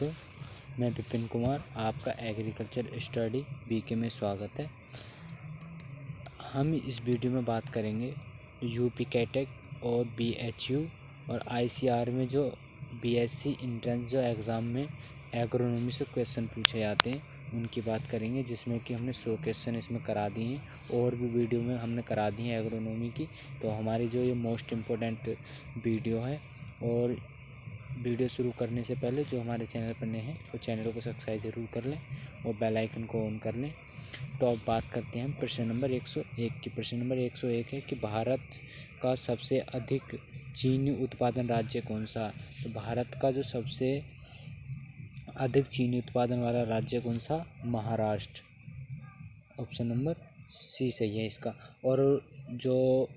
दोस्तों, मैं विपिन कुमार, आपका एग्रीकल्चर स्टडी बीके में स्वागत है। हम इस वीडियो में बात करेंगे यूपी कैटेक और बीएचयू और आईसीआर में जो बीएससी इंट्रेंस जो एग्ज़ाम में एग्रोनॉमी से क्वेश्चन पूछे जाते हैं, उनकी बात करेंगे, जिसमें कि हमने सौ क्वेश्चन इसमें करा दिए हैं और भी वीडियो में हमने करा दी हैं एग्रोनॉमी की। तो हमारी जो ये मोस्ट इम्पोर्टेंट वीडियो है और वीडियो शुरू करने से पहले जो हमारे चैनल पर नए हैं, वो चैनल को सब्सक्राइब ज़रूर कर लें और बेल आइकन को ऑन कर लें। तो अब बात करते हैं प्रश्न नंबर 101 की। प्रश्न नंबर 101 है कि भारत का सबसे अधिक चीनी उत्पादन राज्य कौन सा? तो भारत का जो सबसे अधिक चीनी उत्पादन वाला राज्य कौन सा? महाराष्ट्र। ऑप्शन नंबर सी सही है इसका। और जो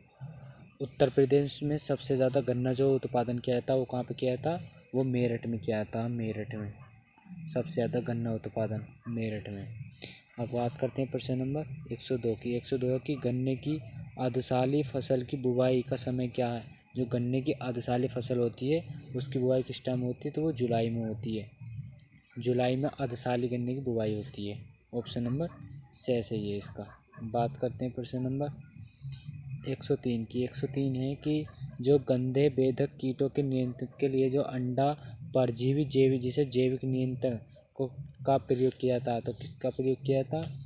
उत्तर प्रदेश में सबसे ज़्यादा गन्ना जो उत्पादन किया जाता, वो कहाँ पे किया था वो मेरठ में किया था मेरठ में। सबसे ज़्यादा गन्ना उत्पादन मेरठ में। अब बात करते हैं प्रश्न नंबर 102 की। 102 की गन्ने की आधसाली फ़सल की बुवाई का समय क्या है? जो गन्ने की आधसाली फ़सल होती है, उसकी बुवाई किस टाइम होती है? तो वो जुलाई में होती है। जुलाई में आधसाली गन्ने की बुवाई होती है। ऑप्शन नंबर सही है इसका। बात करते हैं प्रश्न नंबर 103 की। 103 है कि जो गंधे बेधक कीटों के नियंत्रण के लिए जो अंडा, परजीवी जैविक जिसे जैविक नियंत्रण को, का प्रयोग किया था तो किसका प्रयोग किया था?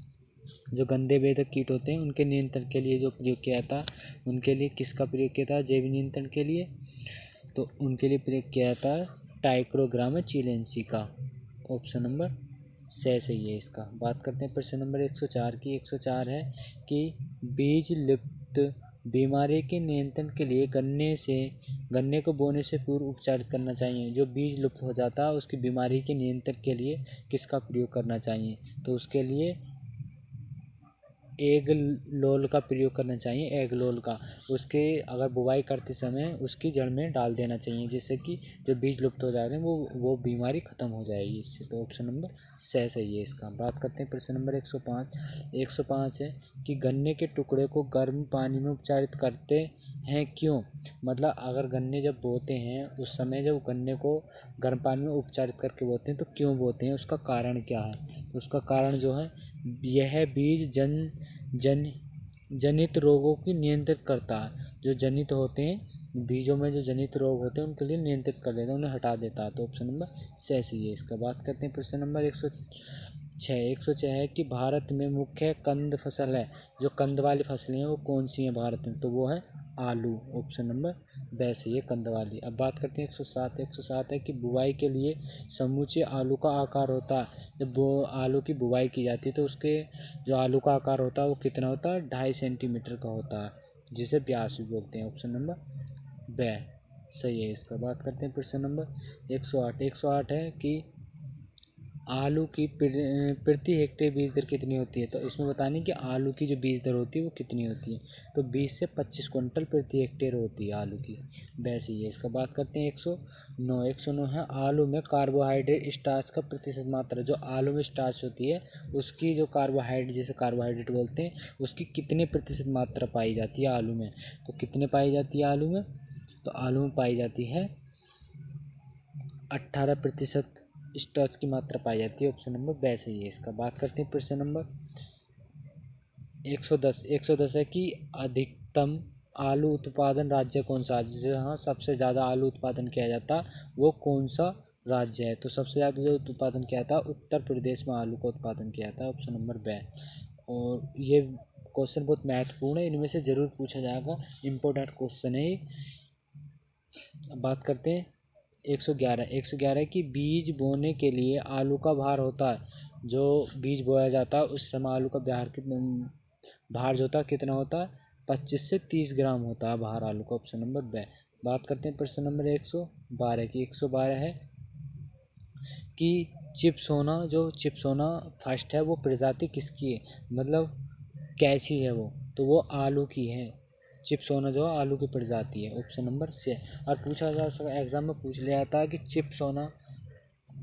जो गंदे, बेधक कीट होते हैं, उनके नियंत्रण के लिए जो प्रयोग किया था, उनके लिए किसका प्रयोग किया था? जैविक नियंत्रण के लिए। तो उनके लिए प्रयोग किया था टाइक्रोग्राम चिलेंसी का। ऑप्शन नंबर से सही है इसका। बात करते हैं प्रश्न नंबर 104 की। 104 है कि बीज लिप्त बीमारी के नियंत्रण के लिए गन्ने से, गन्ने को बोने से पूर्व उपचार करना चाहिए। जो बीज लुप्त हो जाता है, उसकी बीमारी के नियंत्रण के लिए किसका प्रयोग करना चाहिए? तो उसके लिए एग लोल का प्रयोग करना चाहिए, एग लोल का। उसके अगर बुवाई करते समय उसकी जड़ में डाल देना चाहिए, जिससे कि जो बीज लुप्त हो जा रहे हैं, वो वो बीमारी ख़त्म हो जाएगी। इससे तो ऑप्शन नंबर सह सही है इसका। बात करते हैं प्रश्न नंबर 105 105 है कि गन्ने के टुकड़े को गर्म पानी में उपचारित करते हैं क्यों? मतलब अगर गन्ने जब बोते हैं, उस समय जब गन्ने को गर्म पानी में उपचारित करके बोते हैं तो क्यों बोते हैं? उसका कारण क्या है? तो उसका कारण जो है यह बीज जन जन, जनित रोगों की नियंत्रित करता है। जो जनित होते हैं, बीजों में जो जनित रोग होते हैं, उनके लिए नियंत्रित कर देता है, उन्हें हटा देता है। तो ऑप्शन नंबर सही है इसका। बात करते हैं प्रश्न नंबर एक सौ छः। एक सौ छः है कि भारत में मुख्य कंद फ़सल है। जो कंद वाली फ़सलें हैं, वो कौन सी हैं भारत में? तो वो है आलू ऑप्शन नंबर वैसे ये कंद वाली। अब बात करते हैं एक सौ सात। एक सौ सात है कि बुवाई के लिए समूचे आलू का आकार होता है। जब वो आलू की बुवाई की जाती है तो उसके जो आलू का आकार होता है, वो कितना होता है? ढाई सेंटीमीटर का होता है, जिसे ब्यास भी बोलते हैं ऑप्शन नंबर ब सही है, इसका बात करते हैं प्रश्न नंबर एक सौ आठ। एक सौ आठ है कि आलू की प्रति हेक्टेयर बीज दर कितनी होती है? तो इसमें बताने कि आलू की जो बीज दर होती है वो कितनी होती है? तो बीस से पच्चीस कुंटल प्रति हेक्टेयर होती है आलू की। वैसे ही है इसका बात करते हैं एक सौ नौ। एक सौ नौ है आलू में कार्बोहाइड्रेट स्टार्च का प्रतिशत मात्रा। जो आलू में स्टार्च होती है, उसकी जो कार्बोहाइड्रेट जैसे कार्बोहाइड्रेट बोलते हैं, उसकी कितने प्रतिशत मात्रा पाई जाती है आलू में? तो कितने पाई जाती है आलू में? तो आलू में पाई जाती है अट्ठारह प्रतिशत। स्टार्च की मात्रा पाई जाती है ऑप्शन नंबर बै सही है इसका। बात करते हैं प्रश्न नंबर एक सौ दस। एक सौ दस है कि अधिकतम आलू उत्पादन राज्य कौन सा है? जिसे हाँ सबसे ज़्यादा आलू उत्पादन किया जाता वो कौन सा राज्य है? तो सबसे ज़्यादा जो उत्पादन किया था उत्तर प्रदेश में आलू का उत्पादन किया था ऑप्शन नंबर बै और ये क्वेश्चन बहुत महत्वपूर्ण है, इनमें से ज़रूर पूछा जाएगा। इम्पोर्टेंट क्वेश्चन है बात करते हैं एक सौ ग्यारह, एक सौ ग्यारह की बीज बोने के लिए आलू का भार होता है। जो बीज बोया जाता है, उस समय आलू का भार कितना, भार जो होता है, कितना होता है? पच्चीस से तीस ग्राम होता है भार आलू का। ऑप्शन नंबर ब। बात करते हैं प्रश्न नंबर एक सौ बारह की। एक सौ बारह है कि चिप्स होना, जो चिप्स होना फ़र्स्ट है, वो प्रजाति किसकी है? मतलब कैसी है वो? तो वो आलू की है। चिप्स होना जो आलू की प्रजाति है। ऑप्शन नंबर से और पूछा जा सकता एग्ज़ाम में पूछ लिया जाता है कि चिप्स होना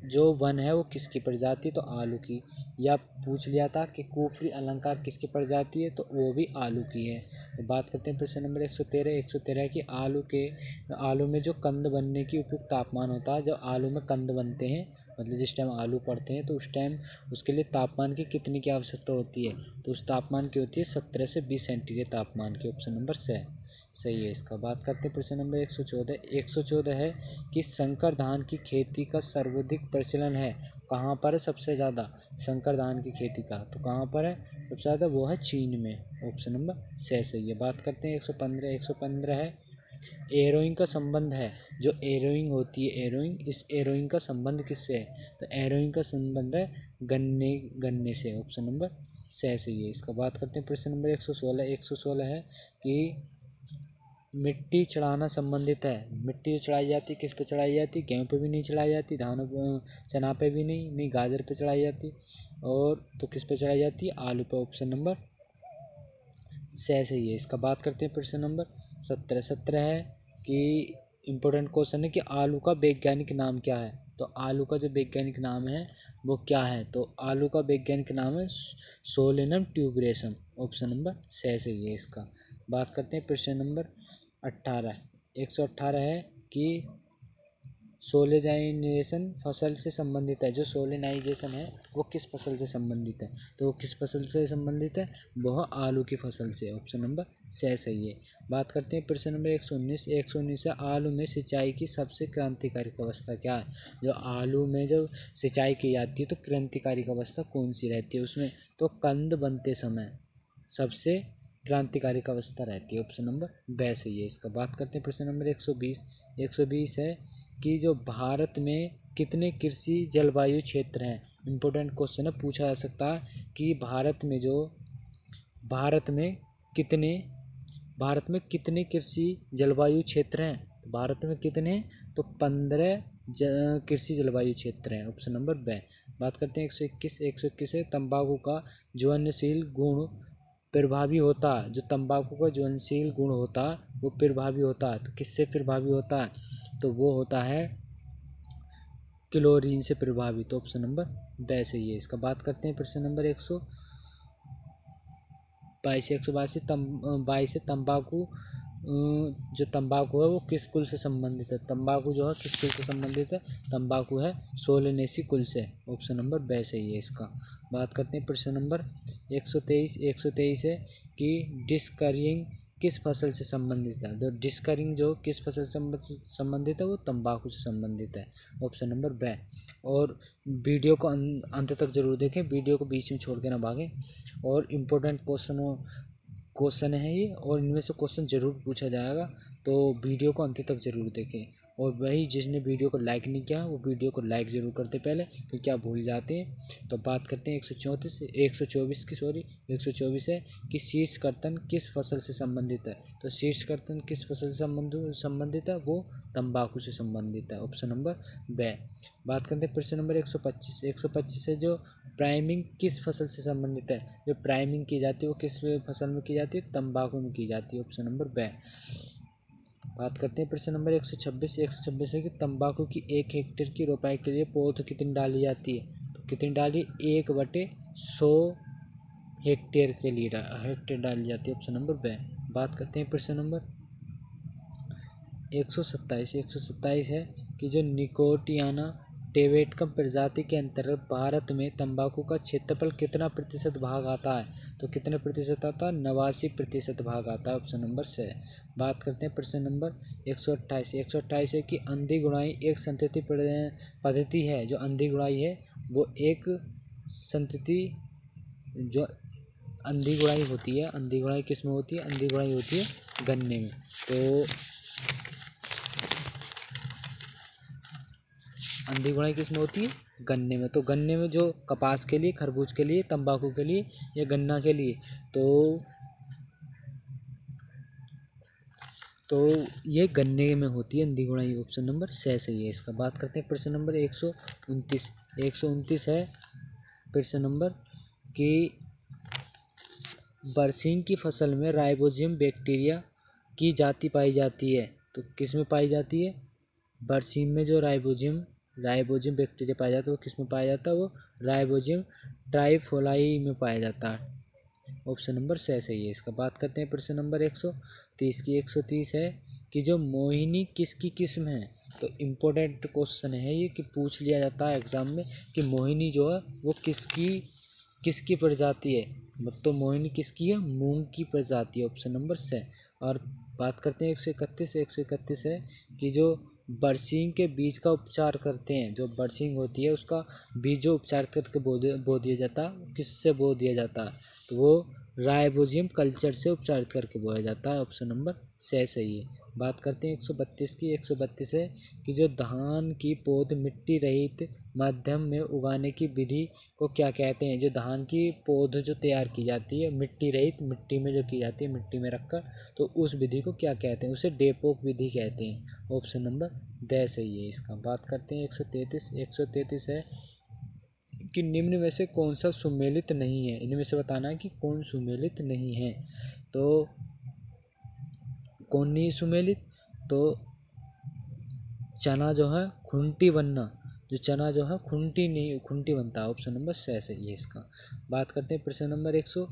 जो वन है वो किसकी प्रजाति तो आलू की। या पूछ लिया था कि कुफरी अलंकार किसकी प्रजाति है? तो वो भी आलू की है। तो बात करते हैं प्रश्न नंबर एक सौ तेरह। एक सौ तेरह की आलू के, आलू में जो कंद बनने की उपयुक्त तापमान होता है जो आलू में कंद बनते हैं मतलब जिस टाइम आलू पड़ते हैं तो उस टाइम उसके लिए तापमान की कितनी की आवश्यकता होती है? तो उस तापमान की होती है सत्रह से बीस सेंटीग्रेड तापमान की ऑप्शन नंबर से। सही है, इसका बात करते हैं प्रश्न नंबर एक सौ चौदह। एक सौ चौदह है कि संकर धान की खेती का सर्वाधिक प्रचलन है। कहाँ पर है सबसे ज़्यादा? संकर धान की खेती का। तो कहाँ पर है? सबसे ज़्यादा वो है चीन में। ऑप्शन नंबर से सही है, बात करते हैं एक सौ पंद्रह। एक सौ पंद्रह है एरोइंग का संबंध है। जो एरोइंग होती है एरोइंग इस एरोइंग का संबंध किससे है? तो एरोइंग का संबंध है गन्ने गन्ने से ऑप्शन नंबर सह से है इसका बात करते हैं प्रश्न नंबर एक सौ सोलह। एक सौ सोलह है कि मिट्टी चढ़ाना संबंधित है। मिट्टी चढ़ाई जाती किस पे चढ़ाई जाती गेहूँ पे भी नहीं चढ़ाई जाती। धान, चना पे भी नहीं नहीं गाजर पे चढ़ाई जाती। और तो किस पे चढ़ाई जाती आलू पे। ऑप्शन नंबर से सही है इसका बात करते हैं प्रश्न नंबर सत्रह सत्रह है कि इम्पोर्टेंट क्वेश्चन है कि आलू का वैज्ञानिक नाम क्या है? तो आलू का जो वैज्ञानिक नाम है, वो क्या है? तो आलू का वैज्ञानिक नाम है सोलेनम ट्यूबरेसम। ऑप्शन नंबर से ये इसका। बात करते हैं प्रश्न नंबर अट्ठारह एक सौ अट्ठारह है कि सोलेनाइजेशन फ़सल से संबंधित है। जो सोलेनाइजेशन है, वो किस फ़सल से संबंधित है? तो वो किस फ़सल से संबंधित है? वह आलू की फ़सल से ऑप्शन नंबर से सही है। बात करते हैं प्रश्न नंबर एक सौ उन्नीस। एक सौ उन्नीस है आलू में सिंचाई की सबसे क्रांतिकारी अवस्था क्या है? जो आलू में जो सिंचाई की जाती है तो क्रांतिकारी अवस्था कौन सी रहती है? उसमें तो कंद बनते समय सबसे क्रांतिकारिक अवस्था रहती है। ऑप्शन नंबर बै सही है। इसका बात करते हैं प्रश्न नंबर एक सौ बीस। एक सौ बीस है कि जो भारत में कितने कृषि जलवायु क्षेत्र हैं। इम्पोर्टेंट क्वेश्चन है। पूछा जा सकता है कि भारत में जो, भारत में कितने, भारत में कितने कृषि जलवायु क्षेत्र हैं? भारत में कितने? तो पंद्रह कृषि जलवायु क्षेत्र हैं। ऑप्शन नंबर बै बात करते हैं एक सौ इक्कीस। एक सौ इक्कीस तम्बाकू का ज्वनशील गुण प्रभावी होता। जो तंबाकू का ज्वलनशील गुण होता, वो प्रभावी होता। तो किससे प्रभावी होता? है तो वो होता है क्लोरीन से प्रभावित तो ऑप्शन नंबर बै सही है इसका बात करते हैं प्रश्न नंबर एक सौ बाईस, एक सौ बाईस तम, बाईस तम्बाकू जो तंबाकू है वो किस कुल से संबंधित है? तंबाकू जो है किस कुल से संबंधित है? तंबाकू है सोलनेसी कुल से। ऑप्शन नंबर बे सही है इसका। बात करते हैं प्रश्न नंबर एक सौ तेईस, एक सौ तेईस है कि डिस्करिंग किस फ़सल से संबंधित है? जो डिस्करिंग जो किस फ़सल से संबंधित है वो तंबाकू से संबंधित है। ऑप्शन नंबर ब और वीडियो को अं, अंत तक ज़रूर देखें। वीडियो को बीच में छोड़ के ना भागें। और इम्पोर्टेंट क्वेश्चनों क्वेश्चन है ये। और इनमें से क्वेश्चन ज़रूर पूछा जाएगा। तो वीडियो को अंत तक ज़रूर देखें। और वही जिसने वीडियो को लाइक नहीं किया, वो वीडियो को लाइक ज़रूर करते पहले क्योंकि आप भूल जाते हैं? तो बात करते हैं एक सौ चौंतीस, एक सौ चौबीस की सॉरी एक सौ चौबीस है कि शीर्ष कर्तन किस फ़सल से संबंधित है? तो शीर्ष कर्तन किस फ़सल से संबंध, संबंधित है? वो तंबाकू से संबंधित है ऑप्शन नंबर ब बात करते हैं प्रश्न नंबर एक सौ पच्चीस, एक सौ पच्चीस है जो प्राइमिंग किस फ़सल से संबंधित है? जो प्राइमिंग की जाती है, वो किस फ़सल में की जाती है? तंबाकू में की जाती है ऑप्शन नंबर ब बात करते हैं प्रश्न नंबर एक सौ छब्बीस, एक सौ छब्बीस है कि तंबाकू की एक हेक्टेयर की रोपाई के लिए पौध कितनी डाली जाती है? तो कितनी डाली? एक बटे सौ हेक्टेयर के लिए हेक्टेयर डाली जाती है। ऑप्शन नंबर ब। बात करते हैं प्रश्न नंबर एक सौ सत्ताईस, एक सौ सत्ताईस है कि जो निकोटियाना टेवेटकम प्रजाति के अंतर्गत भारत में तंबाकू का क्षेत्रफल कितना प्रतिशत भाग आता है? तो कितने प्रतिशत आता है? नवासी प्रतिशत भाग आता है ऑप्शन नंबर से बात करते हैं प्रश्न नंबर एक सौ अट्ठाईस। एक सौ अट्ठाईस है कि अंधी गुणाई एक संतति पद्धति है। जो अंधी गुणाई है, वो एक संतति, जो अंधी गुड़ाई होती है, अंधी गुड़ाई किसमें होती है? अंधी गुड़ाई होती है गन्ने में। तो अंधी गुड़ाई किसमें होती है? गन्ने में। तो गन्ने में जो कपास के लिए, खरबूज के लिए, तंबाकू के लिए या गन्ना के लिए तो तो ये गन्ने में होती है अंधी गुड़ाई ऑप्शन नंबर छः सही है इसका बात करते हैं प्रश्न नंबर एक सौ उनतीस। एक सौ उनतीस है प्रश्न नंबर कि बरसीन की फ़सल में राइबोजियम बैक्टीरिया की जाति पाई जाती है। तो किसमें पाई जाती है? बरसीन में जो राइबोजियम राइबोजियम बैक्टीरिया पाया जाता है। वो किसमें पाया जाता है? वो राइबोजियम ट्राइफोलाई में पाया जाता है। ऑप्शन नंबर छः सही है इसका बात करते हैं प्रश्न नंबर एक सौ तीस की। एक सौ तीस है कि जो मोहिनी किसकी किस्म है? तो इम्पोर्टेंट क्वेश्चन है ये कि पूछ लिया जाता है एग्ज़ाम में कि मोहिनी जो है, वो किसकी किसकी प्रजाति है? तो मोहिनी किसकी है, मूंग की प्रजाति है। ऑप्शन नंबर से और बात करते हैं एक सौ इकतीस। एक सौ इकतीस है कि जो बरसीम के बीज का उपचार करते हैं। जो बरसीम होती है, उसका बीजो उपचार करके बो बो दिया जाता किससे बो दिया जाता तो वो राइबोजियम कल्चर से उपचारित करके बोया जाता है। ऑप्शन नंबर से सही है। बात करते हैं एक सौ बत्तीस की। एक सौ बत्तीस है कि जो धान की पौध मिट्टी रहित माध्यम में उगाने की विधि को क्या कहते हैं? जो धान की पौध जो तैयार की जाती है, मिट्टी रहित मिट्टी में जो की जाती है, मिट्टी में रखकर तो उस विधि को क्या कहते हैं? उसे डेपोक विधि कहते हैं। ऑप्शन नंबर द सही है। इसका बात करते हैं एक सौ तैंतीस। एक सौ तैंतीस है कि निम्न में से कौन सा सुमेलित नहीं है? इनमें से बताना है कि कौन सुमेलित नहीं है। तो कौन नहीं सुमेलित तो चना जो है खुंटी बनना, जो चना जो है खुंटी नहीं, खुंटी बनता है। ऑप्शन नंबर छः से ये इसका। बात करते हैं प्रश्न नंबर एक सौ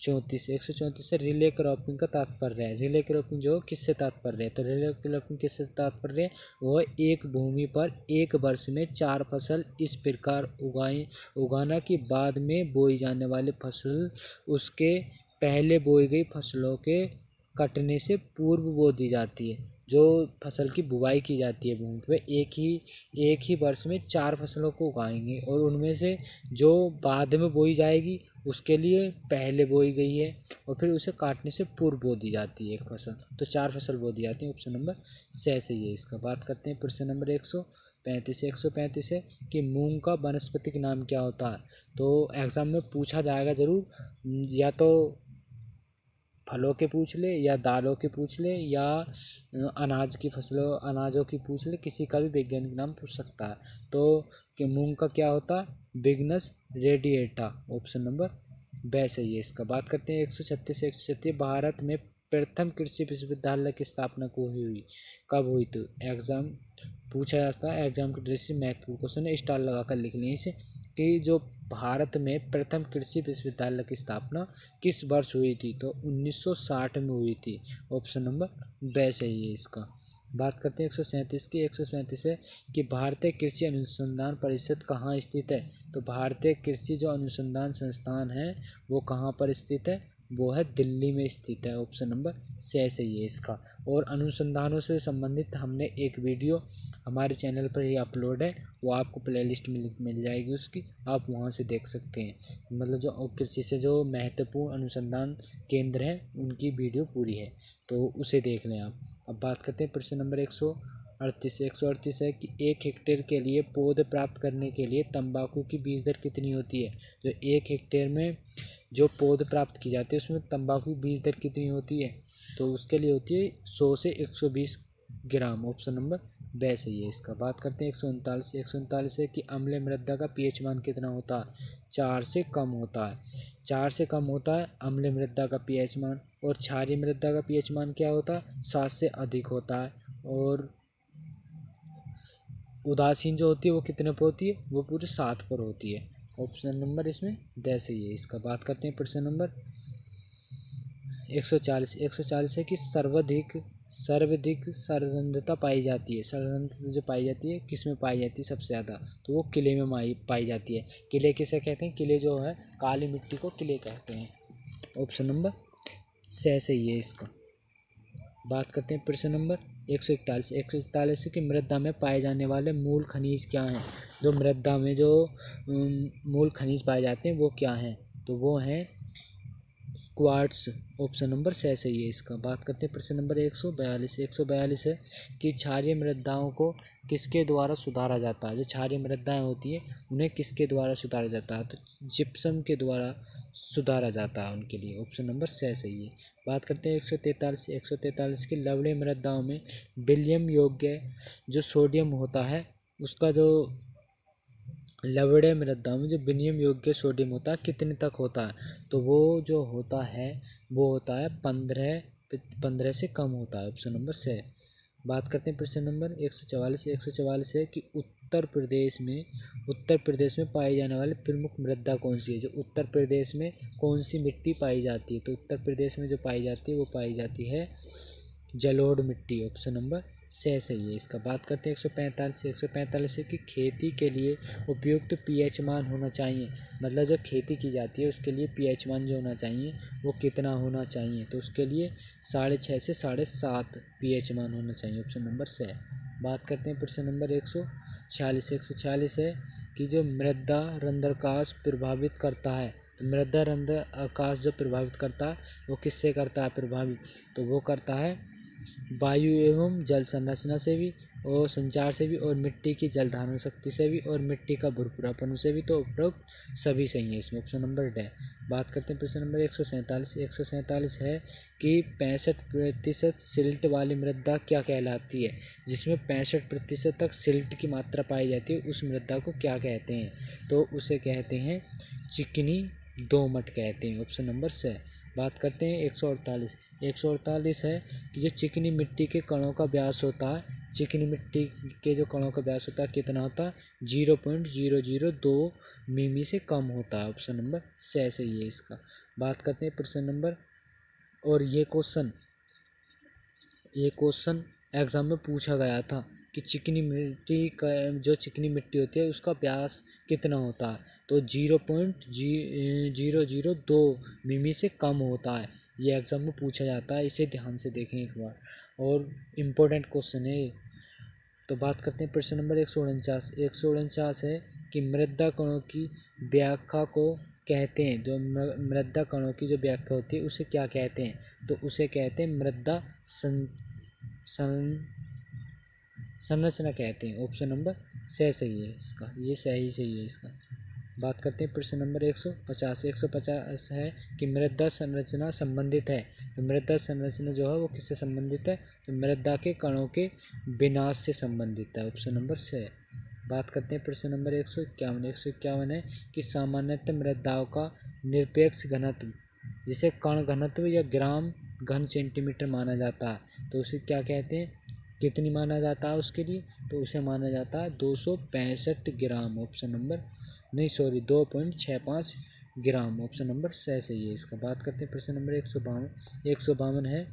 चौंतीस। एक सौ चौंतीस से रिले क्रॉपिंग का तात्पर्य है। रिले क्रॉपिंग जो किससे तात्पर्य है? तो रिले क्रॉपिंग किससे तात्पर्य है? वो एक भूमि पर एक वर्ष में चार फ़सल इस प्रकार उगाए उगाना कि बाद में बोई जाने वाली फ़सल, उसके पहले बोई गई फ़सलों के कटने से पूर्व बो दी जाती है, जो फ़सल की बुवाई की जाती है भूमि पे। एक ही एक ही वर्ष में चार फ़सलों को उगाएँगे और उनमें से जो बाद में बोई जाएगी, उसके लिए पहले बोई गई है और फिर उसे काटने से पूर्व बो दी जाती है एक फ़सल। तो चार फ़सल बो दी जाती है। ऑप्शन नंबर छः से ये इसका बात करते हैं। प्रश्न नंबर एक सौ पैंतीस एक सौ पैंतीस है कि मूंग का वनस्पतिक नाम क्या होता है? तो एग्ज़ाम में पूछा जाएगा ज़रूर। या तो फलों के पूछ ले या दालों के पूछ ले या अनाज की फ़सलों, अनाजों की पूछ ले, किसी का भी वैज्ञानिक नाम पूछ सकता है। तो कि मूंग का क्या होता? है बिगनस रेडिएटा, ऑप्शन नंबर ब सही है इसका बात करते हैं, एक सौ छत्तीस एक सौ छत्तीस, भारत में प्रथम कृषि विश्वविद्यालय की स्थापना को हुई हुई? कब हुई तो? एग्ज़ाम पूछा जाता है, एग्ज़ाम की दृष्टि से महत्वपूर्ण क्वेश्चन है, स्टार लगाकर लिख लें इसे, कि जो भारत में प्रथम कृषि विश्वविद्यालय की स्थापना किस वर्ष हुई थी? तो 1960 में हुई थी। ऑप्शन नंबर ब सही है इसका। बात करते हैं एक सौ सैंतीस की। एक सौ सैंतीस है कि भारतीय कृषि अनुसंधान परिषद कहाँ स्थित है? तो भारतीय कृषि जो अनुसंधान संस्थान है, वो कहाँ पर स्थित है? वो है दिल्ली में स्थित है। ऑप्शन नंबर छः सही है इसका। और अनुसंधानों से संबंधित हमने एक वीडियो हमारे चैनल पर ही अपलोड है, वो आपको प्ले लिस्ट में मिल जाएगी उसकी, आप वहाँ से देख सकते हैं। मतलब जो कृषि से जो महत्वपूर्ण अनुसंधान केंद्र हैं, उनकी वीडियो पूरी है तो उसे देख लें आप। अब बात करते हैं प्रश्न नंबर एक सौ अड़तीस। एक सौ अड़तीस है कि एक हेक्टेयर के लिए पौध प्राप्त करने के लिए तंबाकू की बीज दर कितनी होती है? जो एक हेक्टेयर में जो पौध प्राप्त की जाती है, उसमें तंबाकू की बीज दर कितनी होती है? तो उसके लिए होती है सौ से एक सौ बीस ग्राम। ऑप्शन नंबर ब सही है, इसका बात करते हैं एक सौ उनतालीस। एक सौ उनतालीस है कि अम्ल मृदा का पीएच मान कितना होता है? चार से कम होता है। चार से कम होता है, अम्ल मृदा का पीएच मान। और क्षारीय मृदा का पीएच मान क्या होता है? सात से अधिक होता है। और उदासीन जो होती है, वो कितने पर होती है? वो पूरे सात पर होती है। ऑप्शन नंबर इसमें द सही है। इसका बात करते हैं प्रश्न नंबर। एक सौ चालीस। एक सौ चालीस है कि सर्वाधिक सर्वाधिक संरंध्रता पाई जाती है। संरंध्रता जो पाई जाती है, किसमें पाई जाती है सबसे ज़्यादा? तो वो किले में माई, पाई जाती है। किले किसे कहते हैं? किले जो है, काली मिट्टी को किले कहते हैं। ऑप्शन नंबर सह सही है इसका। बात करते हैं प्रश्न नंबर एक सौ इकतालीस। एक सौ इकतालीस की मृदा में पाए जाने वाले मूल खनिज क्या हैं? जो मृदा में जो मूल खनिज पाए जाते हैं, वो क्या हैं? तो वो हैं क्वार्ट्स ऑप्शन नंबर छः सही है इसका। बात करते हैं प्रश्न नंबर एक सौ बयालीस। एक सौ बयालीस है कि क्षारीय मृदाओं को किसके द्वारा सुधारा जाता है? जो क्षारीय मृदाएँ होती हैं, उन्हें किसके द्वारा सुधारा जाता है? तो जिप्सम के द्वारा सुधारा जाता है उनके लिए। ऑप्शन नंबर छः सही है बात करते हैं एक सौ तैंतालीस। एक सौ तैंतालीस की लवणीय मृदाओं में विलियम योग्य जो सोडियम होता है, उसका जो लवड़े मृदा में जो विनियम योग्य सोडियम होता है, कितने तक होता है? तो वो जो होता है, वो होता है पंद्रह पंद्रह से कम होता है ऑप्शन नंबर से बात करते हैं प्रश्न नंबर एक सौ चवालीस। एक सौ चवालीस है कि उत्तर प्रदेश में, उत्तर प्रदेश में पाई जाने वाली प्रमुख मृदा कौन सी है? जो उत्तर प्रदेश में कौन सी मिट्टी पाई जाती है? तो उत्तर प्रदेश में जो पाई जाती है, वो पाई जाती है जलोढ़ मिट्टी ऑप्शन नंबर से सही है इसका बात करते हैं एक सौ पैंतालीस एक सौ पैंतालीस है कि खेती के लिए उपयुक्त पीएच मान होना चाहिए। मतलब जब खेती की जाती है, उसके लिए पीएच मान जो होना चाहिए, वो कितना होना चाहिए? तो उसके लिए साढ़े छः से साढ़े सात पीएच मान होना चाहिए। ऑप्शन नंबर से बात करते हैं प्रश्न नंबर एक सौ छियालीस। एक सौ छियालीस है कि जो मृदा रंध्रकाश प्रभावित करता है तो मृदा रंध्र आकाश जो प्रभावित करता है, वो किससे करता है प्रभावित तो वो करता है वायु एवं जल संरचना से भी और संचार से भी और मिट्टी की जल धारण शक्ति से भी और मिट्टी का भुरभुरापन से भी तो उपरोक्त सभी सही है इसमें। ऑप्शन नंबर डे बात करते हैं प्रश्न नंबर एक सौ सैंतालीस। एक सौ सैंतालीस है कि पैंसठ प्रतिशत सिल्ट वाली मृदा क्या कहलाती है? जिसमें पैंसठ प्रतिशत तक सिल्ट की मात्रा पाई जाती है, उस मृदा को क्या कहते हैं? तो उसे कहते हैं चिकनी दोमट कहते हैं। ऑप्शन नंबर से बात करते हैं, एक सौ अड़तालीस। एक सौ अड़तालीस है कि जो चिकनी मिट्टी के कणों का व्यास होता है, चिकनी मिट्टी के जो कणों का व्यास होता है, कितना होता है? ज़ीरो पॉइंट ज़ीरो ज़ीरो दो मिमी से कम होता है। ऑप्शन नंबर से सही है इसका। बात करते हैं प्रश्न नंबर और ये क्वेश्चन ये क्वेश्चन एग्ज़ाम में पूछा गया था। कि चिकनी मिट्टी का जो चिकनी मिट्टी होती है उसका व्यास कितना होता है? तो ज़ीरो पॉइंट जी ज़ीरो ज़ीरो दो मिमी से कम होता है। ये एग्ज़ाम में पूछा जाता है इसे ध्यान से देखें एक बार। और इम्पोर्टेंट क्वेश्चन है। तो बात करते हैं प्रश्न नंबर एक सौ उनचास। एक सौ उनचास है कि मृदा कणों की व्याख्या को कहते हैं। जो मृदा कणों की जो व्याख्या होती है उसे क्या कहते हैं? तो उसे कहते हैं मृदा सं, सं संरचना कहते हैं? ऑप्शन नंबर से सही है इसका। ये सही सही है इसका। बात करते हैं प्रश्न नंबर एक सौ पचास। एक सौ पचास है कि मृदा संरचना संबंधित है। तो मृदा संरचना जो है वो किससे संबंधित है? तो मृदा के कणों के विनाश से संबंधित है। ऑप्शन नंबर से बात करते हैं प्रश्न नंबर एक सौ इक्यावन। एक सौ इक्यावन है कि सामान्यतः मृदाओं का निरपेक्ष घनत्व, जिसे कण घनत्व या ग्राम घन सेंटीमीटर माना जाता है तो उसे क्या कहते हैं? कितनी माना जाता है उसके लिए? तो उसे माना जाता है दो सौ पैंसठ ग्राम। ऑप्शन नंबर, नहीं, सॉरी, दो पॉइंट छः पाँच ग्राम। ऑप्शन नंबर, सह सही है। इसका बात करते हैं प्रश्न नंबर एक सौ बावन। एक सौ बावन है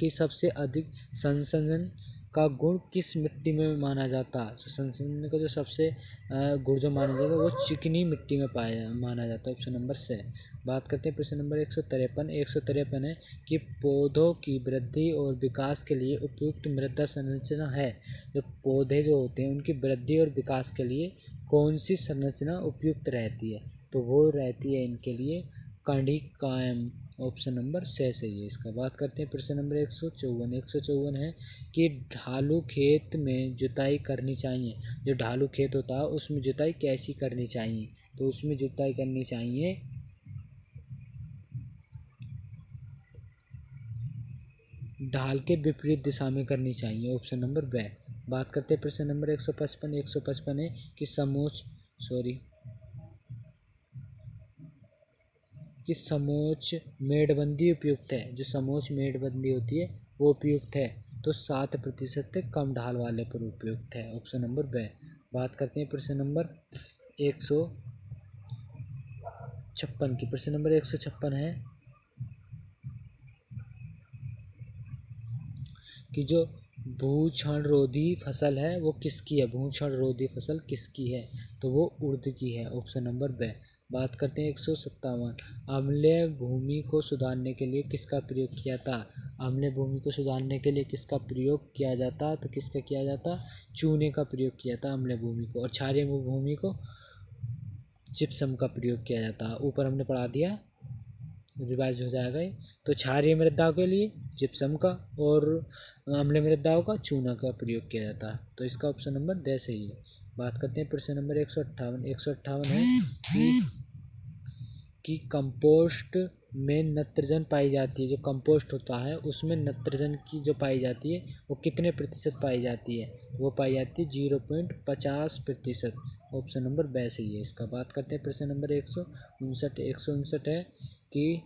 कि सबसे अधिक संसंजन का गुण किस मिट्टी में माना जाता? है तो संसंजन का जो सबसे गुण जो माना जाता है, वो चिकनी मिट्टी में पाया, माना जाता है। ऑप्शन नंबर से बात करते हैं प्रश्न नंबर एक सौ तिरपन। एक सौ तिरपन है कि पौधों की वृद्धि और विकास के लिए उपयुक्त मृदा संरचना है। जो पौधे जो होते हैं, उनकी वृद्धि और विकास के लिए कौन सी संरचना उपयुक्त रहती है? तो वो रहती है इनके लिए कड़ी कायम ऑप्शन नंबर छः सही है इसका बात करते हैं प्रश्न नंबर एक सौ चौवन। एक सौ चौवन है कि ढालू खेत में जुताई करनी चाहिए। जो ढालू खेत होता है, उसमें जुताई कैसी करनी चाहिए? तो उसमें जुताई करनी चाहिए। ढाल के विपरीत दिशा में करनी चाहिए। ऑप्शन नंबर ब। बात करते हैं प्रश्न नंबर एक सौ पचपन। एक सौ पचपन है कि समोच सॉरी कि समोच मेड़बंदी उपयुक्त है। जो समोच मेड़बंदी होती है, वो उपयुक्त है। तो सात प्रतिशत से कम ढाल वाले पर उपयुक्त है। ऑप्शन नंबर ब। बात करते हैं प्रश्न नंबर एक सौ छप्पन की। प्रश्न नंबर एक सौ छप्पन है कि जो भूक्षण रोधी फ़सल है, वो किसकी है? भूक्षण रोधी फ़सल किसकी है? तो वो उर्द की है। ऑप्शन नंबर ब। बात करते हैं एक सौ सत्तावन। अम्लीय भूमि को सुधारने के लिए किसका प्रयोग किया था? अम्लीय भूमि को सुधारने के लिए किसका प्रयोग किया जाता? तो किसका किया जाता? चूने का प्रयोग किया था अम्लीय भूमि को, और क्षारीय भूमि को जिप्सम का प्रयोग किया जाता। ऊपर हमने पढ़ा दिया, रिवाइज हो जाएगा ये। तो क्षारीय मृदाओं के लिए जिप्सम का और अम्ल मृदाओं का चूना का प्रयोग किया जाता। है तो इसका ऑप्शन नंबर दे सही है बात करते हैं, प्रश्न नंबर एक सौ अट्ठावन। एक सौ अट्ठावन है कि कि कंपोस्ट में नत्रजन पाई जाती है, जो कंपोस्ट होता है, उसमें नत्रजन की जो पाई जाती है, वो कितने प्रतिशत पाई जाती है? वो पाई जाती है ज़ीरो पॉइंट पचास प्रतिशत। ऑप्शन नंबर बै सही है। इसका बात करते हैं, प्रश्न नंबर एक सौ उनसठ। एक सौ उनसठ है कि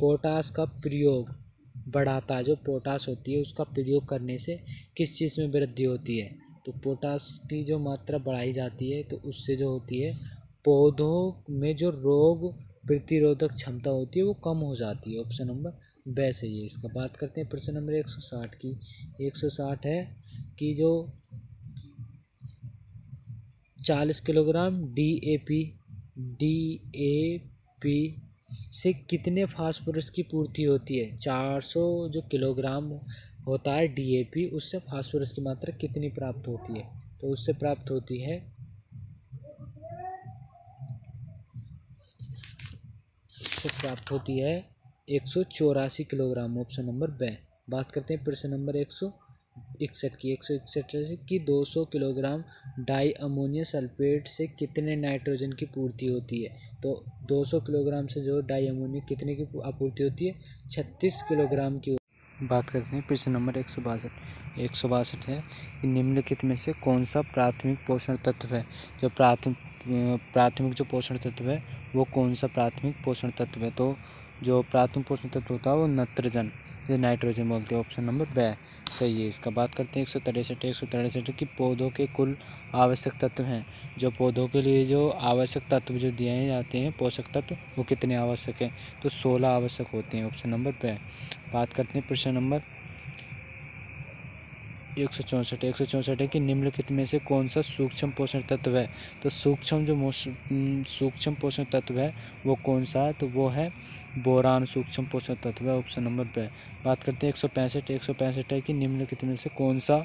पोटास का प्रयोग बढ़ाता है, जो पोटास होती है, उसका प्रयोग करने से किस चीज़ में वृद्धि होती है? तो पोटास की जो मात्रा बढ़ाई जाती है तो उससे जो होती है, पौधों में जो रोग प्रतिरोधक क्षमता होती है, वो कम हो जाती है। ऑप्शन नंबर वैसे सही है इसका बात करते हैं। प्रश्न नंबर एक सौ साठ की। एक सौ साठ है कि जो चालीस kilogram D A P, D A P से कितने फास्फोरस की पूर्ति होती है? चार सौ जो किलोग्राम होता है डी ए पी उससे फास्फोरस की मात्रा कितनी प्राप्त होती है? तो उससे प्राप्त होती है उससे प्राप्त होती है एक सौ चौरासी किलोग्राम, ऑप्शन नंबर ब। बात करते हैं प्रश्न नंबर एक सौ। इकसठ की, एक सौ इकसठ की दो सौ किलोग्राम डाई अमोनियम सल्फेट से कितने नाइट्रोजन की पूर्ति होती है? तो 200 किलोग्राम से जो डाई अमोनियम कितने की आपूर्ति होती है? 36 किलोग्राम की बात करते हैं प्रश्न नंबर एक सौ बासठ। एक सौ बासठ है, कि निम्नलिखित में से कौन सा प्राथमिक पोषण तत्व है? जो प्राथमिक प्राथमिक जो पोषण तत्व है, वो कौन सा प्राथमिक पोषण तत्व है? तो जो प्राथमिक पोषण तत्व होता है, वो नत्रजन। जो नाइट्रोजन बोलते हैं ऑप्शन नंबर बै। सही है, इसका बात करते हैं, एक सौ तिरसठ, एक सौ तिरसठ की पौधों के कुल आवश्यक तत्व हैं। जो पौधों के लिए जो आवश्यक तत्व जो दिए जाते हैं, पोषक तत्व, वो कितने आवश्यक हैं? तो सोलह आवश्यक होते हैं ऑप्शन नंबर ब। बात करते हैं प्रश्न नंबर एक सौ चौंसठ, एक सौ चौंसठ है कि निम्नलिखित में से कौन सा सूक्ष्म पोषण तत्व है? तो सूक्ष्म जो सूक्ष्म पोषण तत्व है, वो कौन सा है? तो वो है बोरान सूक्ष्म पोषण तत्व है ऑप्शन नंबर पे। बात करते हैं एक सौ पैंसठ, एक सौ पैंसठ है कि निम्नलिखित में से कौन सा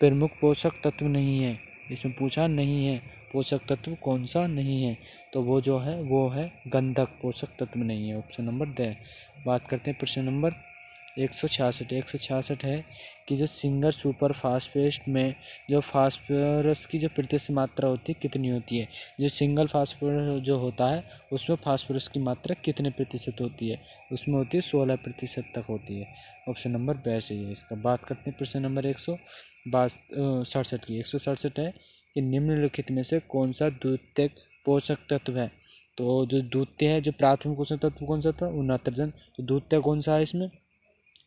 प्रमुख पोषक तत्व नहीं है? इसमें पूछा नहीं है, पोषक तत्व कौन सा नहीं है? तो वो जो है, वो है गंधक पोषक तत्व नहीं है ऑप्शन नंबर द। बात करते हैं प्रश्न नंबर एक सौ छियासठ, एक सौ छियासठ है कि जो सिंगल सुपर फास्फेट में जो फास्फोरस की जो प्रतिशत मात्रा होती है, कितनी होती है? जो सिंगल फास्फोरस जो होता है, उसमें फास्फोरस की मात्रा कितने प्रतिशत होती है? उसमें होती है सोलह प्रतिशत तक होती है। ऑप्शन नंबर बैस है इसका। बात करते हैं प्रश्न नंबर एक सौ। सड़सठ की। एक सौ सड़सठ है कि निम्नलिखित में से कौन सा द्वितीय पोषक तत्व है? तो जो द्वितीय है, जो प्राथमिक पोषक तत्व कौन सा था? नाइट्रोजन तो द्वितीय कौन सा है इसमें?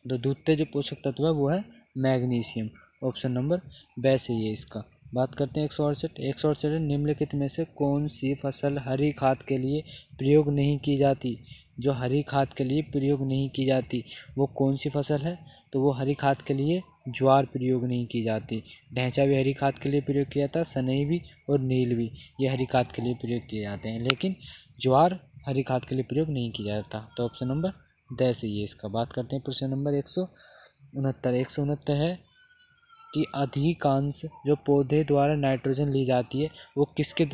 तो द्वितीय जो पोषक तत्व है, वो है मैग्नीशियम। ऑप्शन नंबर बै ही है इसका। बात करते हैं एक सौ अड़सठ एक सौ अड़सठ निम्नलिखित में से कौन सी फ़सल हरी खाद के लिए प्रयोग नहीं की जाती? जो हरी खाद के लिए प्रयोग नहीं की जाती, वो कौन सी फ़सल है? तो वो हरी खाद के लिए ज्वार प्रयोग नहीं की जाती। ढैंचा भी हरी खाद के लिए प्रयोग किया जाता है सनई भी और नील भी, ये हरी खाद के लिए प्रयोग किए जाते हैं। लेकिन ज्वार हरी खाद के लिए प्रयोग नहीं किया जाता। तो ऑप्शन नंबर द सही है इसका बात करते हैं प्रश्न नंबर एक सौ उनहत्तर। एक सौ उनहत्तर है कि अधिकांश जो पौधे द्वारा नाइट्रोजन ली जाती है, वो किसके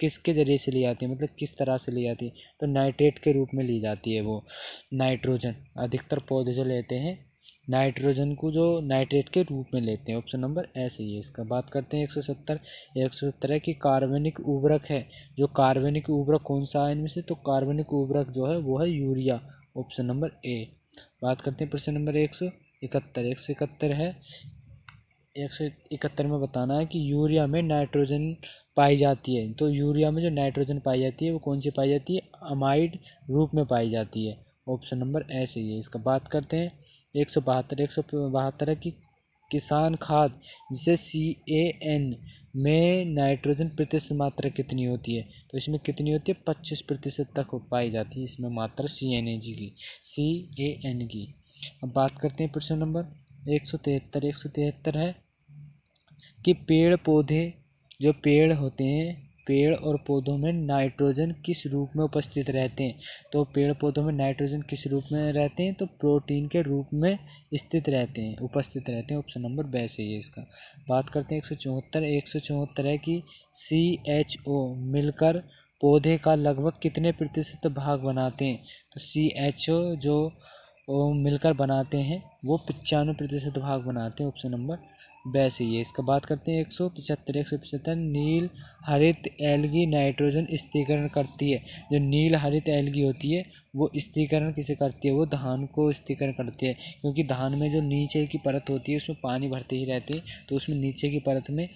किसके ज़रिए से ली जाती है? मतलब किस तरह से ली जाती है? तो नाइट्रेट के रूप में ली जाती है वो नाइट्रोजन। अधिकतर पौधे जो लेते हैं, नाइट्रोजन को जो नाइट्रेट के रूप में लेते हैं। ऑप्शन नंबर ऐसे ही है इसका बात करते हैं एक सौ सत्तर। एक सौ सत्तर है कि कार्बनिक उर्वरक है। जो कार्बनिक उर्वरक कौन सा है इनमें से? तो कार्बनिक उर्वरक जो है, वो है यूरिया। Option number A. बात करते हैं प्रश्न नंबर एक सौ इकहत्तर। एक सौ इकहत्तर है। एक सौ इकहत्तर में बताना है कि यूरिया में नाइट्रोजन पाई जाती है। तो यूरिया में जो नाइट्रोजन पाई जाती है, वो कौन सी पाई जाती है? अमाइड रूप में पाई जाती है। ऑप्शन नंबर ए सही है। इसका बात करते हैं। एक सौ बहत्तर। एक सौ बहत्तर है कि किसान खाद, जिसे सी ए एन में नाइट्रोजन प्रतिशत मात्रा कितनी होती है? तो इसमें कितनी होती है? पच्चीस प्रतिशत तक हो पाई जाती है इसमें मात्रा सी एन ए जी की सी ए एन की अब बात करते हैं प्रश्न नंबर, एक सौ तिहत्तर, एक सौ तिहत्तर है कि पेड़ पौधे जो पेड़ होते हैं पेड़ और पौधों में नाइट्रोजन किस रूप में उपस्थित रहते हैं? तो पेड़ पौधों में नाइट्रोजन किस रूप में रहते हैं? तो प्रोटीन के रूप में स्थित रहते हैं, उपस्थित रहते हैं। ऑप्शन नंबर बै से है इसका। बात करते हैं एक सौ चौहत्तर। एक सौ चौहत्तर है कि सी एच ओ मिलकर पौधे का लगभग कितने प्रतिशत भाग बनाते हैं? तो सी एच ओ जो मिलकर बनाते हैं, वो पचानवे प्रतिशत भाग बनाते हैं। ऑप्शन नंबर वैसे ही है। इसका बात करते हैं, एक सौ पचहत्तर, एक सौ पचहत्तर नील हरित एलगी नाइट्रोजन स्थिरीकरण करती है। जो नील हरित एलगी होती है, वो स्थिरीकरण किसे करती है? वो धान को स्थिरीकरण करती है। क्योंकि धान में जो नीचे की परत होती है, उसमें पानी भरते ही रहते हैं तो उसमें नीचे की परत में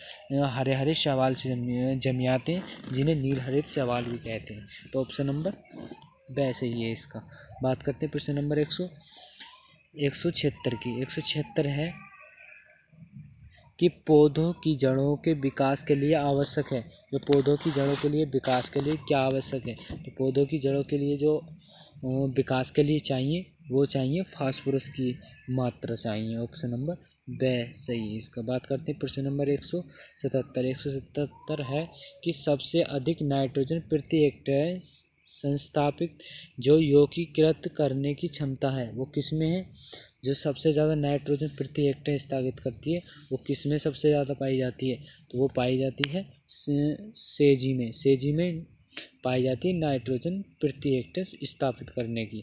हरे हरे शवाल से जम जाते हैं, जिन्हें नील हरित शवाल भी कहते हैं। तो ऑप्शन नंबर वैसे ही है इसका। बात करते हैं प्रश्न नंबर एक सौ एक सौ छिहत्तर की। एक सौ छिहत्तर है कि पौधों की जड़ों के विकास के लिए आवश्यक है। जो पौधों की जड़ों के लिए विकास के लिए क्या आवश्यक है? तो पौधों की जड़ों के लिए जो विकास के लिए चाहिए, वो चाहिए फास्फोरस की मात्रा चाहिए। ऑप्शन नंबर ब सही है। इसका बात करते हैं प्रश्न नंबर एक सौ सतहत्तर। एक सौ सतहत्तर है कि सबसे अधिक नाइट्रोजन प्रति हेक्टेयर संस्थापित जो यौगीकृत करने की क्षमता है, वो किसमें है? जो सबसे ज़्यादा नाइट्रोजन प्रति हेक्टेयर स्थापित करती है, वो किसमें सबसे ज़्यादा पाई जाती है? तो वो पाई जाती है सेजी में। सेजी में पाई जाती है नाइट्रोजन प्रति हेक्टेयर स्थापित करने की।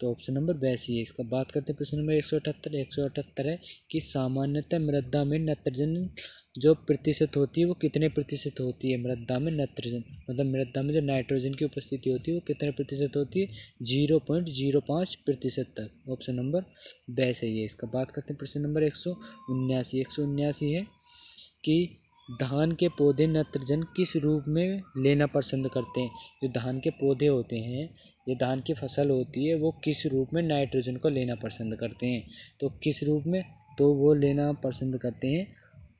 तो ऑप्शन नंबर बैसी है, इसका बात करते हैं। प्रश्न नंबर एक सौ अठहत्तर, एक सौ अठहत्तर है कि सामान्यतः मृदा में नाइट्रोजन जो प्रतिशत होती है, वो कितने प्रतिशत होती है? मृदा में नाइट्रोजन मतलब मृदा में जो नाइट्रोजन की उपस्थिति होती है, वो कितने प्रतिशत होती है? ज़ीरो पॉइंट ज़ीरो पाँच प्रतिशत तक। ऑप्शन नंबर बै सही है इसका बात करते हैं। प्रश्न नंबर एक सौ उन्यासी, एक सौ उन्यासी है कि धान के पौधे नत्रजन किस रूप में लेना पसंद करते हैं? जो धान के पौधे होते हैं, ये धान की फ़सल होती है, वो किस रूप में नाइट्रोजन को लेना पसंद करते हैं? तो किस रूप में? तो वो लेना पसंद करते हैं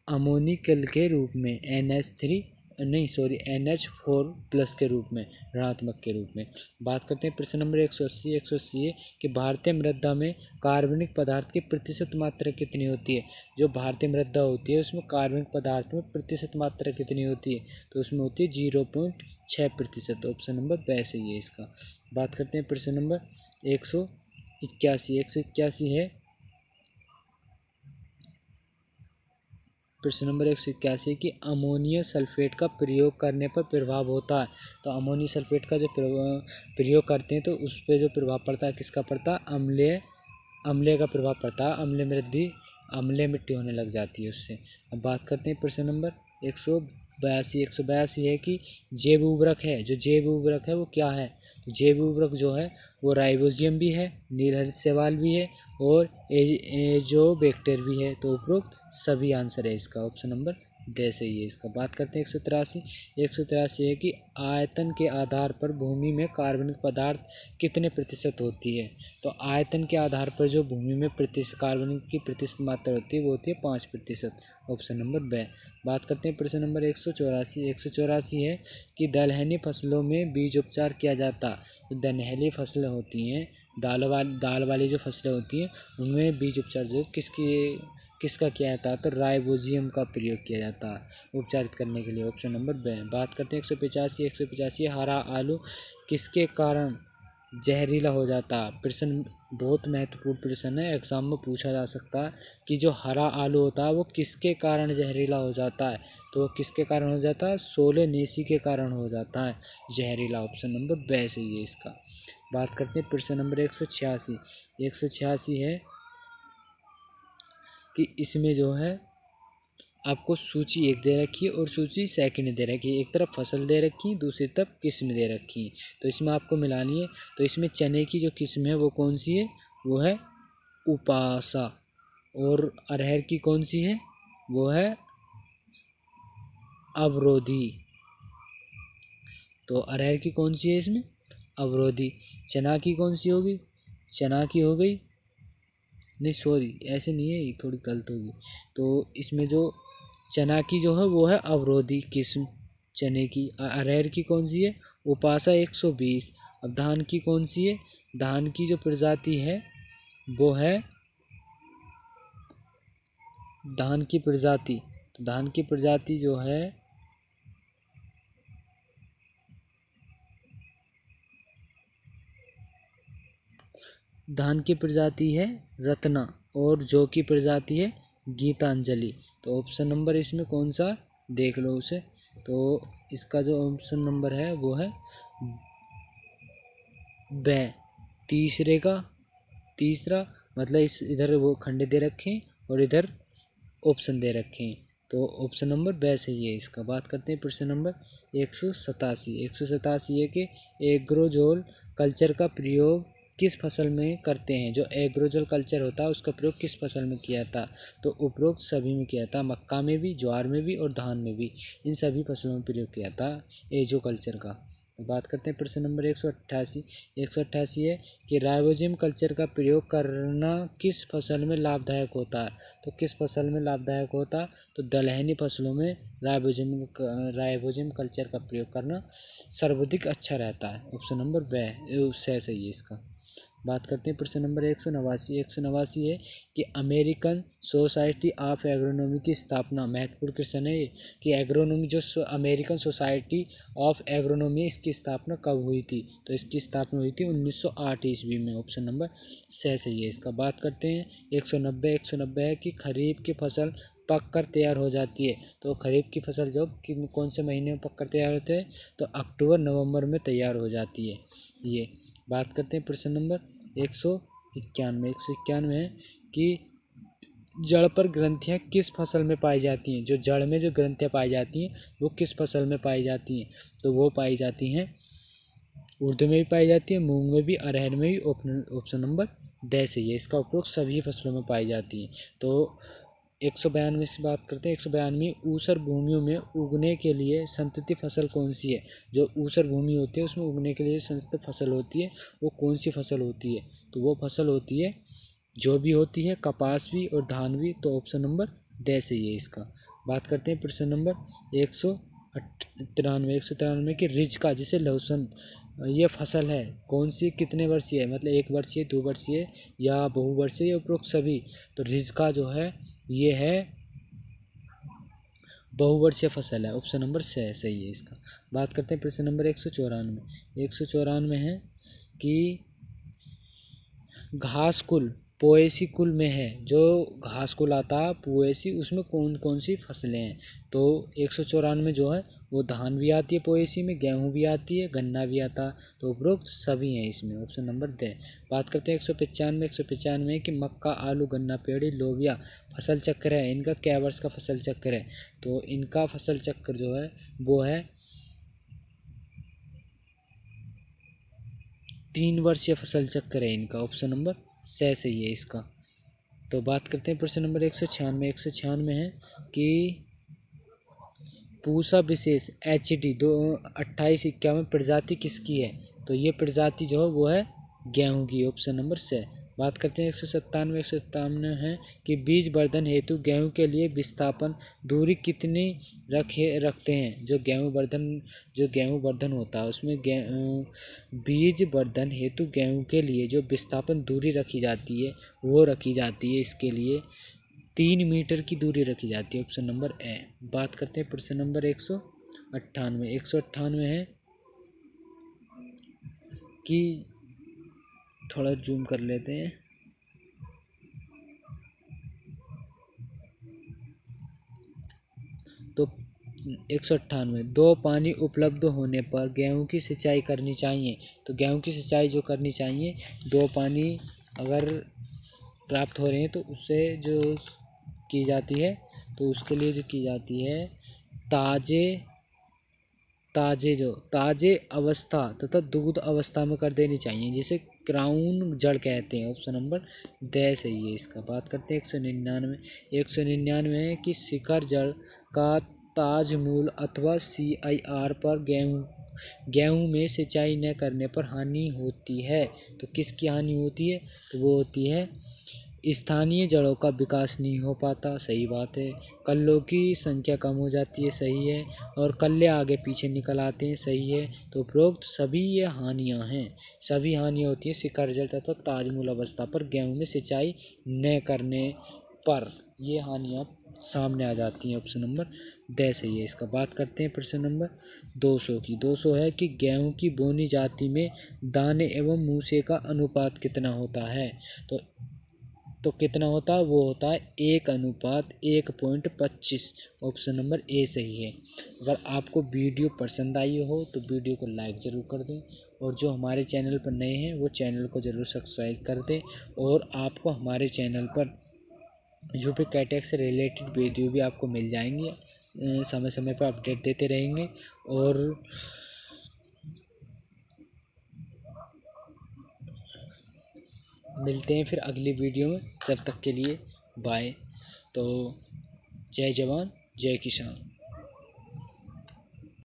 अमोनिकल के रूप में, एन एस थ्री नहीं sorry N H four plus के रूप में, ऋणात्मक के रूप में। बात करते हैं प्रश्न नंबर एक सौ अस्सी, एक सौ अस्सी कि भारतीय मृदा में कार्बनिक पदार्थ की प्रतिशत मात्रा कितनी होती है? जो भारतीय मृदा होती है, उसमें कार्बनिक पदार्थ में प्रतिशत मात्रा कितनी होती है? तो उसमें होती है ज़ीरो पॉइंट छः प्रतिशत ऑप्शन नंबर वैसे ही है इसका। बात करते हैं प्रश्न नंबर एक सौ इक्यासी, एक सौ इक्यासी है प्रश्न नंबर एक, सौ इक्यासी कि अमोनियम सल्फेट का प्रयोग करने पर प्रभाव होता है? तो अमोनियम सल्फेट का जो प्रयोग करते हैं तो उस पर जो प्रभाव पड़ता है, किसका पड़ता है? अम्ले अम्ले का प्रभाव पड़ता है। अम्लीय वृद्धि अम्ले मिट्टी होने लग जाती है उससे। अब बात करते हैं प्रश्न नंबर एक सौ बयासी एक सौ बयासी है कि जेब उबरक है, जो जेब उबरक है वो क्या है? तो जैव उर्वरक जो है, वो राइबोजियम भी है नीलहरित सेवाल भी है और एजो बैक्टेर भी है तो उपरोक्त सभी आंसर है इसका। ऑप्शन नंबर दे सही है इसका बात करते हैं एक सौ तिरासी। एक सौ तिरासी है कि आयतन के आधार पर भूमि में कार्बनिक पदार्थ कितने प्रतिशत होती है? तो आयतन के आधार पर जो भूमि में प्रतिशत कार्बनिक की प्रतिशत मात्रा होती है, वो होती है पाँच प्रतिशत। ऑप्शन नंबर ब। बात करते हैं प्रश्न नंबर एक सौ चौरासी। एक सौ चौरासी है कि दलहनी फ़सलों में बीज उपचार किया जाता। जो दलहनी फ़सलें होती हैं, दाल वाली दाल वाली जो फ़सलें होती हैं, उनमें बीज उपचार जो किसकी किसका किया जाता है? तो राइबोजियम का प्रयोग किया जाता है उपचारित करने के लिए। ऑप्शन नंबर ब, बात करते हैं एक सौ पचासी। एक सौ पचासी, हरा आलू किसके कारण जहरीला हो जाता प्रश्न बहुत महत्वपूर्ण प्रश्न है। एग्ज़ाम में पूछा जा सकता है कि जो हरा आलू होता है, वो किसके कारण जहरीला हो जाता है? तो वो किसके कारण हो जाता है? सोले नेसी के कारण हो जाता है जहरीला। ऑप्शन नंबर ब सही है इसका। बात करते हैं प्रश्न नंबर एक सौ छियासी। एक सौ छियासी है कि इसमें जो है, आपको सूची एक दे रखी है और सूची सेकंड दे रखी है। एक तरफ़ फ़सल दे रखी है दूसरी तरफ़ किस्म दे रखी है। तो इसमें आपको मिलानी है। तो इसमें चने की जो किस्म है, वो कौन सी है? वो है उपासा। और अरहर की कौन सी है? वो है अवरोधी। तो अरहर की कौन सी है इसमें? अवरोधी। चना की कौन सी होगी? चना की हो गई। नहीं सॉरी ऐसे नहीं है, ये थोड़ी गलत होगी। तो इसमें जो चना की जो है, वो है अवरोधी किस्म। चने की अरहर की कौन सी है? उपासा एक सौ बीस। अब धान की कौन सी है? धान की जो प्रजाति है, वो है धान की प्रजाति। तो धान की प्रजाति जो है धान की प्रजाति है रत्ना और जौ की प्रजाति है गीतांजलि। तो ऑप्शन नंबर इसमें कौन सा? देख लो उसे। तो इसका जो ऑप्शन नंबर है वो है ब। तीसरे का तीसरा मतलब इस इधर वो खंड दे रखे और इधर ऑप्शन दे रखे। तो ऑप्शन नंबर ब सही है इसका बात करते हैं प्रश्न नंबर एक सौ सतासी। एक सौ सतासी है कि एग्रोजोल कल्चर का प्रयोग किस फ़सल में करते हैं? जो एग्रोजल कल्चर होता है उसका प्रयोग किस फ़सल में किया था? तो उपरोक्त सभी में किया था, मक्का में भी, ज्वार में भी और धान में भी। इन सभी फ़सलों में प्रयोग किया था एजो कल्चर का बात करते हैं प्रश्न नंबर एक सौ अट्ठासी। एक सौ अट्ठासी है कि राइबोजियम कल्चर का प्रयोग करना किस फ़सल में लाभदायक होता? है तो किस फ़सल में लाभदायक होता? तो दलहनी फ़सलों में राइबोजियम राइबोजियम कल्चर का प्रयोग करना सर्वाधिक अच्छा रहता है। ऑप्शन नंबर ब सही है इसका। बात करते हैं प्रश्न नंबर एक सौ नवासी। एक सौ नवासी है कि अमेरिकन सोसाइटी ऑफ़ एग्रोनॉमी की स्थापना महत्वपूर्ण क्वेश्चन है कि एग्रोनॉमी जो अमेरिकन सोसाइटी ऑफ़ एग्रोनॉमी इसकी स्थापना कब हुई थी? तो इसकी स्थापना हुई थी 1908 ईस्वी में, ऑप्शन नंबर छः सही है इसका बात करते हैं, एक सौ नब्बे। एक सौ नब्बे है कि खरीफ की फ़सल पक कर तैयार हो जाती है। तो खरीफ की फ़सल जो, किन, कौन से महीने में पक कर तैयार होते हैं? तो अक्टूबर नवंबर में तैयार हो जाती है। ये बात करते हैं प्रश्न नंबर एक सौ इक्यानवे। एक सौ इक्यानवे है कि जड़ पर ग्रंथियाँ किस फ़सल में पाई जाती हैं? जो जड़ में जो ग्रंथियाँ पाई जाती हैं, वो किस फ़सल में पाई जाती हैं? तो वो पाई जाती हैं उर्दू में भी पाई जाती है मूंग में भी, अरहर में भी ऑप्शन नंबर द सही है। इसका उपयोग सभी फ़सलों में पाई जाती है। तो एक सौ बयानवे से बात करते हैं। एक सौ बयानवे, ऊसर भूमियों में उगने के लिए संतति फ़सल कौन सी है? जो ऊसर भूमि होती है, उसमें उगने के लिए संतति फ़सल होती है, वो कौन सी फ़सल होती है? तो वो फ़सल होती है, जो भी होती है, कपास भी और धान भी तो ऑप्शन नंबर ड सही है इसका। बात करते हैं प्रश्न नंबर एक सौ तिरानवे एक सौ तिरानवे की रिज का, जिसे लहसुन, ये फ़सल है, कौन सी, कितने वर्षीय है? मतलब एक वर्षीय, दो वर्षीय या बहुवर्षीय उपरोक्त सभी? तो रिज का जो है ये है बहुवर्षीय फ़सल है। ऑप्शन नंबर छः सही है इसका। बात करते हैं प्रश्न नंबर एक सौ चौरानवे। एक सौ चौरानवे है कि घास कुल पोएसी कुल में है, जो घास कुल आता है पोएसी उसमें कौन कौन सी फ़सलें हैं? तो एक सौ चौरानवे जो है, वो धान भी आती है पोएसी में, गेहूँ भी आती है, गन्ना भी आता तो उपरोक्त सभी हैं इसमें ऑप्शन नंबर दे। बात करते हैं एक सौ पचानवे, एक सौ पचानवे कि मक्का, आलू, गन्ना, पेड़ी, लोबिया, फ़सल चक्र है, इनका क्या वर्ष का फ़सल चक्र है? तो इनका फ़सल चक्र जो है, वो है तीन वर्षीय फ़सल चक्र है इनका ऑप्शन नंबर सह सही है इसका। तो बात करते हैं प्रश्न नंबर एक सौ छियानवे। एक सौ छियानवे है कि पूसा विशेष एच डी दो अट्ठाईस इक्यावन प्रजाति किसकी है? तो ये प्रजाति जो है वो है गेहूँ की ऑप्शन नंबर से बात करते हैं एक सौ सत्तानवे, एक सौ सत्तानवे है कि बीज वर्धन हेतु गेहूँ के लिए विस्थापन दूरी कितनी रखे, रखते हैं? जो गेहूँ वर्धन जो गेहूँ वर्धन होता है, उसमें बीज वर्धन हेतु गेहूँ के लिए जो विस्थापन दूरी रखी जाती है, वो रखी जाती है इसके लिए तीन मीटर की दूरी रखी जाती है, ऑप्शन नंबर ए। बात करते हैं प्रश्न नंबर एक सौ अट्ठानवे। एक सौ अट्ठानवे है कि थोड़ा जूम कर लेते हैं। तो एक सौ अट्ठानवे, दो पानी उपलब्ध होने पर गेहूँ की सिंचाई करनी चाहिए। तो गेहूँ की सिंचाई जो करनी चाहिए, दो पानी अगर प्राप्त हो रहे हैं तो उससे जो की जाती है तो उसके लिए जो की जाती है, ताज़े ताज़े जो, ताज़े अवस्था तथा दूध अवस्था में कर देनी चाहिए। जिसे क्राउन जड़ कहते हैं, ऑप्शन नंबर द सही है इसका। बात करते हैं एक सौ निन्यानवे। एक सौ निन्यानवे है कि शिखर जड़ का ताज मूल अथवा सी आई आर पर गेहूँ गेहूँ में सिंचाई न करने पर हानि होती है। तो किसकी हानि होती है? तो वो होती है स्थानीय जड़ों का विकास नहीं हो पाता, सही बात है। कल्लों की संख्या कम हो जाती है, सही है। और कल्ले आगे पीछे निकल आते हैं, सही है। तो उपरोक्त सभी ये हानियाँ हैं। सभी हानियाँ होती हैं शिखर जल तथा ताजमूल अवस्था पर गेहूँ में सिंचाई न करने पर। ये हानियाँ सामने आ जाती हैं। ऑप्शन नंबर द सही है। इसका बात करते हैं प्रश्न नंबर 200 की। 200 है कि गेहूँ की बोनी जाति में दाने एवं मूसे का अनुपात कितना होता है? तो तो कितना होता? है वो होता है एक अनुपात एक पॉइंट पच्चीस। ऑप्शन नंबर ए सही है। अगर आपको वीडियो पसंद आई हो तो वीडियो को लाइक ज़रूर कर दें। और जो हमारे चैनल पर नए हैं, वो चैनल को ज़रूर सब्सक्राइब कर दें। और आपको हमारे चैनल पर यू पी कैटेक से रिलेटेड वीडियो भी आपको मिल जाएँगे। समय समय पर अपडेट देते रहेंगे। और मिलते हैं फिर अगली वीडियो में, तब तक के लिए बाय तो जय जवान, जय किसान.